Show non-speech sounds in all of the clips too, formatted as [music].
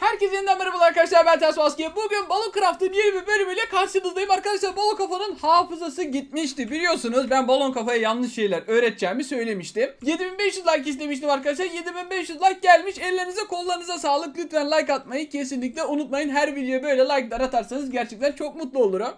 Herkese yeniden merhabalar arkadaşlar ben Ters Maske. Bugün Balon Craft'ın yeni bir bölümüyle karşınızdayım arkadaşlar. Balon Kafa'nın hafızası gitmişti. Biliyorsunuz ben Balon Kafa'ya yanlış şeyler öğreteceğimi söylemiştim. 7500 like istemiştim arkadaşlar. 7500 like gelmiş. Ellerinize kollarınıza sağlık. Lütfen like atmayı kesinlikle unutmayın. Her videoya böyle like'lar atarsanız gerçekten çok mutlu olurum.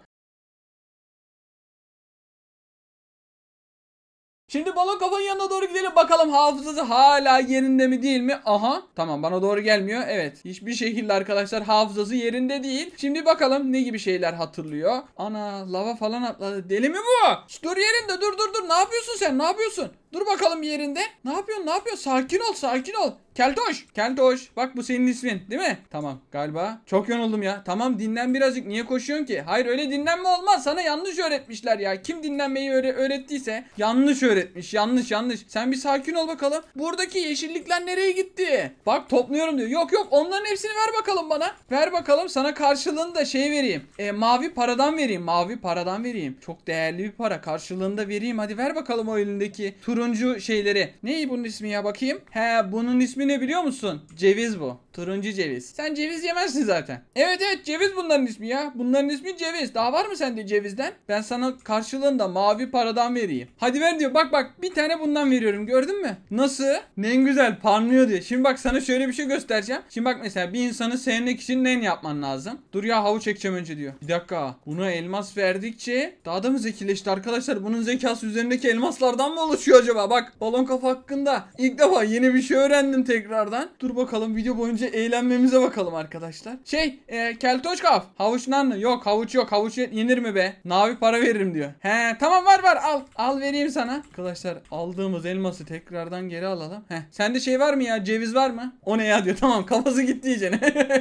Şimdi balon kafanın yanına doğru gidelim bakalım hafızası hala yerinde mi değil mi? Aha tamam bana doğru gelmiyor. Evet hiçbir şekilde arkadaşlar hafızası yerinde değil. Şimdi bakalım ne gibi şeyler hatırlıyor. Ana lava falan atladı. Deli mi bu? Dur yerinde dur dur dur ne yapıyorsun sen ne yapıyorsun? Dur bakalım bir yerinde. Ne yapıyorsun ne yapıyorsun? Sakin ol sakin ol. Keltoş. Keltoş. Bak bu senin ismin değil mi? Tamam galiba. Çok yoruldum ya. Tamam dinlen birazcık. Niye koşuyorsun ki? Hayır öyle dinlenme olmaz. Sana yanlış öğretmişler ya. Kim dinlenmeyi öğre- öğrettiyse yanlış öğretmiş. Yanlış yanlış. Sen bir sakin ol bakalım. Buradaki yeşillikler nereye gitti? Bak topluyorum diyor. Yok yok onların hepsini ver bakalım bana. Ver bakalım sana karşılığında şey vereyim. E, mavi paradan vereyim. Mavi paradan vereyim. Çok değerli bir para. Karşılığında vereyim. Hadi ver bakalım o elindeki turuncu şeyleri. Ney bunun ismi ya bakayım? He bunun ismi ne biliyor musun? Ceviz bu. Turuncu ceviz. Sen ceviz yemezsin zaten. Evet evet ceviz bunların ismi ya. Bunların ismi ceviz. Daha var mı sende cevizden? Ben sana karşılığında mavi paradan vereyim. Hadi ver diyor. Bak bak bir tane bundan veriyorum. Gördün mü? Nasıl? Ne güzel parlıyor diyor. Şimdi bak sana şöyle bir şey göstereceğim. Şimdi bak mesela bir insanı sevmek için ne yapman lazım? Dur ya havu çekeceğim önce diyor. Bir dakika. Buna elmas verdikçe daha da mı zekileşti arkadaşlar? Bunun zekası üzerindeki elmaslardan mı oluşuyor acaba? Bak balon kafa hakkında ilk defa yeni bir şey öğrendim tekrardan. Dur bakalım video boyunca eğlenmemize bakalım arkadaşlar. Şey e, keltoşkaf havuçtan mı? Yok havuç yok. Havuç yenir mi be? Navi para veririm diyor. He tamam var var al. Al vereyim sana. Arkadaşlar aldığımız elması tekrardan geri alalım. He sende şey var mı ya? Ceviz var mı? O ne ya diyor. Tamam kafası gitti iyicene. [laughs]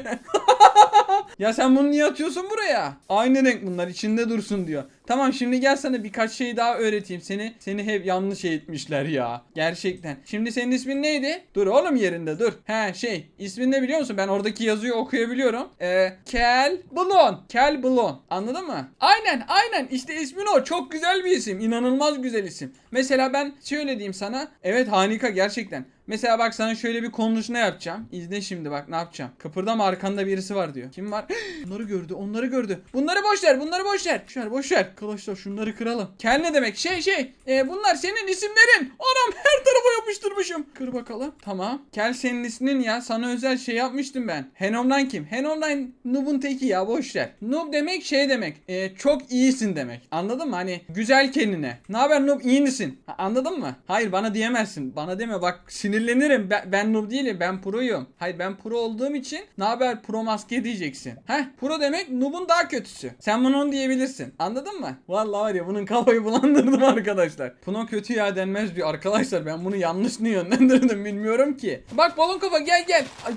ya sen bunu niye atıyorsun buraya? Aynı renk bunlar içinde dursun diyor. Tamam şimdi gel sana birkaç şey daha öğreteyim. Seni seni hep yanlış eğitmişler ya. Gerçekten. Şimdi senin ismin neydi? Dur oğlum yerinde dur. He şey ismin ne biliyor musun? Ben oradaki yazıyı okuyabiliyorum. Ee, Kel Blon. Kel Blon. Anladın mı? Aynen aynen işte ismin o. Çok güzel bir isim. İnanılmaz güzel isim. Mesela ben şöyle diyeyim sana. Evet harika gerçekten. Mesela bak sana şöyle bir konuşma yapacağım. İzle şimdi bak ne yapacağım. Kıpırdama arkanda birisi var diyor. Kim var? [gasps] onları gördü onları gördü. Bunları boş ver bunları boş ver. Ver boş ver. Arkadaşlar şunları kıralım. Kel ne demek? Şey şey. E, bunlar senin isimlerin. Anam her tarafa yapıştırmışım. Kır bakalım. Tamam. Kel senin ismin ya. Sana özel şey yapmıştım ben. Henomlan kim? Henomlan Noob'un teki ya boş ver. Noob demek şey demek. E, çok iyisin demek. Anladın mı? Hani güzel kendine. Ne haber Noob iyi misin? Ha, anladın mı? Hayır bana diyemezsin. Bana deme bak sinirlenirim. Ben, ben noob değilim. Ben proyum. Hayır ben pro olduğum için ne haber pro maske diyeceksin. Heh pro demek noob'un daha kötüsü. Sen bunu onu diyebilirsin. Anladın mı? Vallahi var ya bunun kafayı bulandırdım [laughs] arkadaşlar. Pro kötü ya denmez diyor. Arkadaşlar ben bunu yanlış mı yönlendirdim bilmiyorum ki. Bak balon kafa gel gel. Ay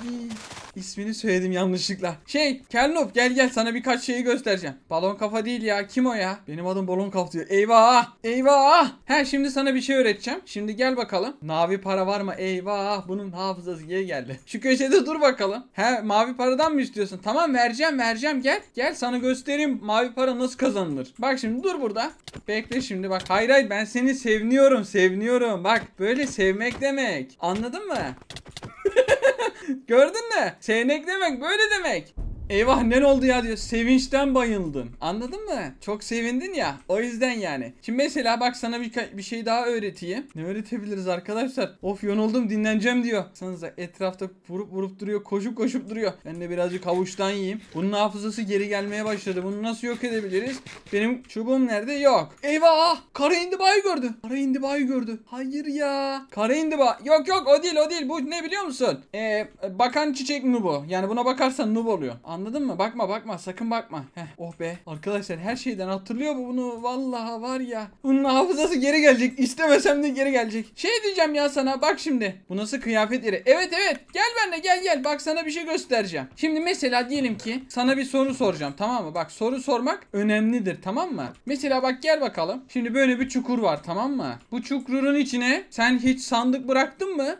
İsmini söyledim yanlışlıkla. Şey Kelnop gel gel sana birkaç şeyi göstereceğim. Balon kafa değil ya kim o ya? Benim adım balon kafa diyor. Eyvah eyvah. He şimdi sana bir şey öğreteceğim. Şimdi gel bakalım. Mavi para var mı? Eyvah bunun hafızası geri geldi. [laughs] Şu köşede dur bakalım. He mavi paradan mı istiyorsun? Tamam vereceğim vereceğim gel. Gel sana göstereyim mavi para nasıl kazanılır. Bak şimdi dur burada. Bekle şimdi bak. Hayır hayır ben seni seviniyorum seviniyorum. Bak böyle sevmek demek. Anladın mı? [laughs] Gördün mü? Sevmek demek böyle demek. Eyvah ne oldu ya diyor. Sevinçten bayıldın. Anladın mı? Çok sevindin ya. O yüzden yani. Şimdi mesela bak sana bir, bir şey daha öğreteyim. Ne öğretebiliriz arkadaşlar? Of yoruldum dinleneceğim diyor. Sanırsa etrafta vurup vurup duruyor. Koşup koşup duruyor. Ben de birazcık havuçtan yiyeyim. Bunun hafızası geri gelmeye başladı. Bunu nasıl yok edebiliriz? Benim çubuğum nerede? Yok. Eyvah! Kara indibayı gördü. Kara indibayı gördü. Hayır ya. Kara indiba. Yok yok o değil o değil. Bu ne biliyor musun? Ee, bakan çiçek nubu. Yani buna bakarsan nub oluyor. Anladın mı? Bakma bakma sakın bakma. Heh, oh be. Arkadaşlar her şeyden hatırlıyor bu bunu. Vallahi var ya. Bunun hafızası geri gelecek. İstemesem de geri gelecek. Şey diyeceğim ya sana bak şimdi. Bu nasıl kıyafet yeri? Evet evet. Gel benimle gel gel. Bak sana bir şey göstereceğim. Şimdi mesela diyelim ki sana bir soru soracağım tamam mı? Bak soru sormak önemlidir tamam mı? Mesela bak gel bakalım. Şimdi böyle bir çukur var tamam mı? Bu çukurun içine sen hiç sandık bıraktın mı?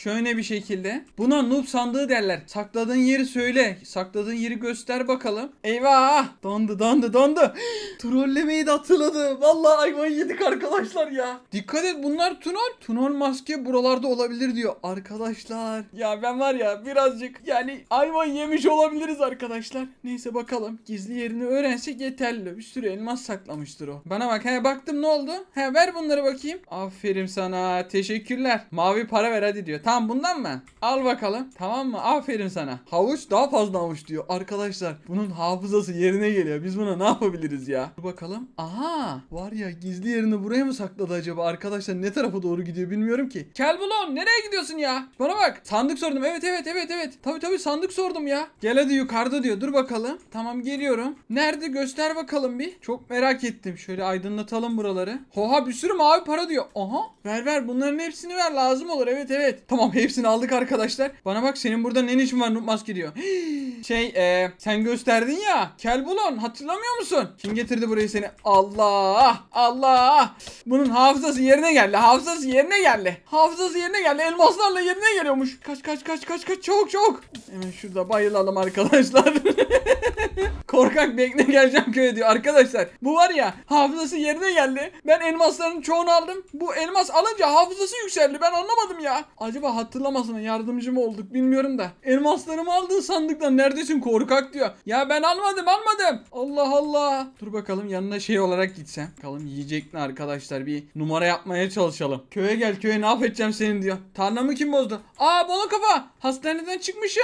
Şöyle bir şekilde. Buna noob sandığı derler. Sakladığın yeri söyle. Sakladığın yeri göster bakalım. Eyvah! Dondu dondu dondu. [gasps] Trollemeyi de hatırladım. Vallahi ayvayı yedik arkadaşlar ya. Dikkat et bunlar tunol. Tunol maske buralarda olabilir diyor. Arkadaşlar. Ya ben var ya birazcık yani ayvayı yemiş olabiliriz arkadaşlar. Neyse bakalım. Gizli yerini öğrensek yeterli. Bir sürü elmas saklamıştır o. Bana bak he baktım ne oldu? He ver bunları bakayım. Aferin sana. Teşekkürler. Mavi para ver hadi diyor. Tamam bundan mı? Al bakalım. Tamam mı? Aferin sana. Havuç daha fazla havuç diyor. Arkadaşlar bunun hafızası yerine geliyor. Biz buna ne yapabiliriz ya? Dur bakalım. Aha. Var ya gizli yerini buraya mı sakladı acaba? Arkadaşlar ne tarafa doğru gidiyor bilmiyorum ki. Kelbulon nereye gidiyorsun ya? Bana bak. Sandık sordum. Evet evet evet evet. Tabii tabii sandık sordum ya. Gel hadi yukarıda diyor. Dur bakalım. Tamam geliyorum. Nerede göster bakalım bir. Çok merak ettim. Şöyle aydınlatalım buraları. Hoha bir sürü mavi para diyor. Aha. Ver ver bunların hepsini ver lazım olur. Evet evet. Tamam hepsini aldık arkadaşlar. Bana bak senin burada ne işin var Noob Maske diyor. [gasps] Şey e, sen gösterdin ya. Kelbulon hatırlamıyor musun? Kim getirdi burayı seni? Allah Allah. Bunun hafızası yerine geldi. Hafızası yerine geldi. Hafızası yerine geldi. Elmaslarla yerine geliyormuş. Kaç kaç kaç kaç kaç çabuk çabuk. Hemen şurada bayılalım arkadaşlar. [laughs] Korkak bekle geleceğim köye diyor. Arkadaşlar bu var ya hafızası yerine geldi. Ben elmasların çoğunu aldım. Bu elmas alınca hafızası yükseldi. Ben anlamadım ya. Acaba hatırlamasına yardımcı mı olduk bilmiyorum da. Elmaslarımı aldın sandıktan neredesin korkak diyor. Ya ben almadım almadım. Allah Allah. Dur bakalım yanına şey olarak gitsem. Bakalım yiyecek ne arkadaşlar bir numara yapmaya çalışalım. Köye gel köye ne yapacağım senin diyor. Tarlamı kim bozdu? Aa bala kafa. Hastaneden çıkmışsın.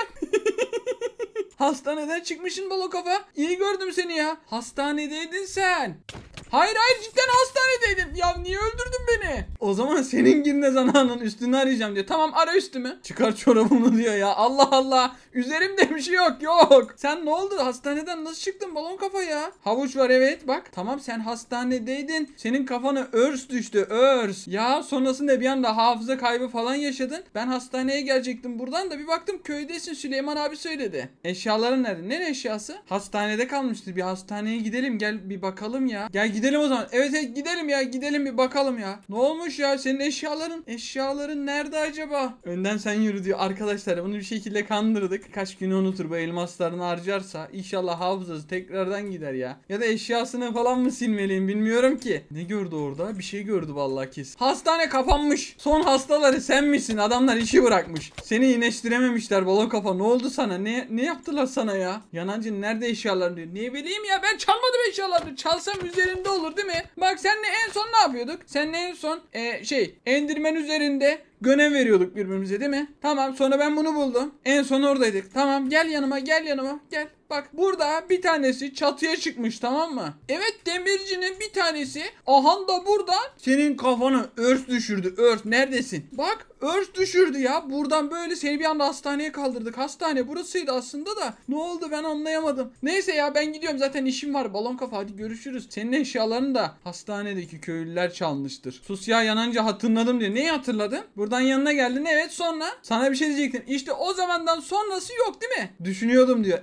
[laughs] Hastaneden çıkmışsın balo kafa. İyi gördüm seni ya. Hastanedeydin sen. Hayır hayır cidden hastanedeydim. Ya niye öldürdün beni? O zaman senin girne zananın üstünü arayacağım diyor. Tamam ara üstümü. Çıkar çorabını diyor ya. Allah Allah. Üzerimde bir şey yok yok. Sen ne oldu? Hastaneden nasıl çıktın balon kafa ya? Havuç var evet bak. Tamam sen hastanedeydin. Senin kafana örs düştü örs. Ya sonrasında bir anda hafıza kaybı falan yaşadın. Ben hastaneye gelecektim buradan da bir baktım köydesin Süleyman abi söyledi. Eşyaların nerede? Nereye eşyası? Hastanede kalmıştı. Bir hastaneye gidelim gel bir bakalım ya. Gel gidelim o zaman. Evet evet gidelim ya gidelim bir bakalım ya. Ne olmuş ya senin eşyaların? Eşyaların nerede acaba? Önden sen yürü diyor. Arkadaşlar bunu bir şekilde kandırdık. Kaç günü unutur bu elmaslarını harcarsa inşallah hafızası tekrardan gider ya. Ya da eşyasını falan mı silmeliyim bilmiyorum ki. Ne gördü orada? Bir şey gördü vallahi kesin. Hastane kapanmış. Son hastaları sen misin? Adamlar işi bırakmış. Seni iyileştirememişler balon kafa. Ne oldu sana? Ne ne yaptılar sana ya? Yanancın nerede eşyaların diyor. Ne bileyim ya ben çalmadım eşyalarını. Çalsam üzerinde olur değil mi? Bak senle en son ne yapıyorduk? Senle en son e, şey endirmen üzerinde görev veriyorduk birbirimize değil mi? Tamam sonra ben bunu buldum. En son oradaydık. Tamam gel yanıma gel yanıma gel. Bak burada bir tanesi çatıya çıkmış tamam mı? Evet demircinin bir tanesi ahan da buradan senin kafanı örs düşürdü. Örs neredesin? Bak örs düşürdü ya. Buradan böyle seni bir anda hastaneye kaldırdık. Hastane burasıydı aslında da. Ne oldu ben anlayamadım. Neyse ya ben gidiyorum zaten işim var. Balon kafa hadi görüşürüz. Senin eşyalarını da hastanedeki köylüler çalmıştır. Sus ya yanınca hatırladım diyor. Neyi hatırladın? Buradan yanına geldin evet sonra sana bir şey diyecektim. İşte o zamandan sonrası yok değil mi? Düşünüyordum diyor.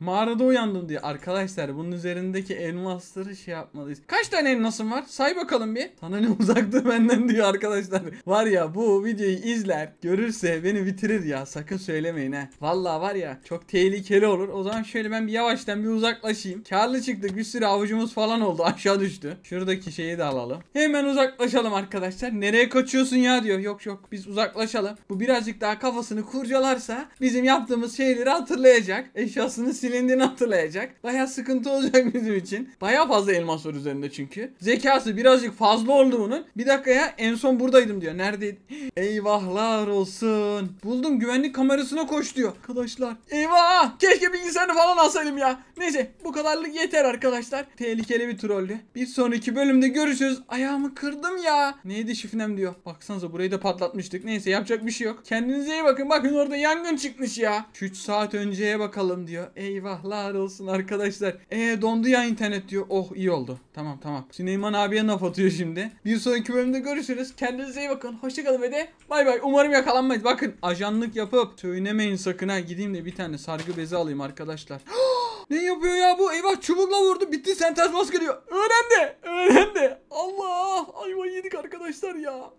Mağarada uyandım diyor. Arkadaşlar bunun üzerindeki elmasları şey yapmalıyız. Kaç tane elmasın var? Say bakalım bir. Sana ne uzaktı benden diyor arkadaşlar. Var ya bu videoyu izler görürse beni bitirir ya. Sakın söylemeyin ha. Vallahi var ya çok tehlikeli olur. O zaman şöyle ben bir yavaştan bir uzaklaşayım. Karlı çıktık bir sürü avucumuz falan oldu [laughs] aşağı düştü. Şuradaki şeyi de alalım. Hemen uzaklaşalım arkadaşlar. Nereye kaçıyorsun ya diyor. Yok yok biz uzaklaşalım. Bu birazcık daha kafasını kurcalarsa bizim yaptığımız şeyleri hatırlayacak. Eşyasını silindiğini hatırlayacak. Baya sıkıntı olacak [laughs] bizim için. Baya fazla elmas var üzerinde çünkü. Zekası birazcık fazla oldu bunun. Bir dakika ya en son buradaydım diyor. Neredeydi? [gasps] Eyvahlar olsun. Buldum güvenlik kamerasına koş diyor. Arkadaşlar. Eyvah. Keşke bilgisayarını falan alsaydım ya. Neyse bu kadarlık yeter arkadaşlar. Tehlikeli bir trollü. Bir sonraki bölümde görüşürüz. Ayağımı kırdım ya. Neydi şifnem diyor. Baksanıza burayı da patlatmıştık. Neyse yapacak bir şey yok. Kendinize iyi bakın. Bakın orada yangın çıkmış ya. 3 saat önceye bakalım diyor. Eyvahlar olsun arkadaşlar. Ee dondu ya internet diyor. Oh iyi oldu. Tamam tamam. Süleyman abiye laf atıyor şimdi. Bir sonraki bölümde görüşürüz. Kendinize iyi bakın. Hoşçakalın ve de bay bay. Umarım yakalanmayız. Bakın ajanlık yapıp söylemeyin sakın ha. Gideyim de bir tane sargı bezi alayım arkadaşlar. [gasps] ne yapıyor ya bu? Eyvah çubukla vurdu. Bitti sentez maske diyor. Öğrendi. Öğrendi. Allah. Ayva yedik arkadaşlar ya.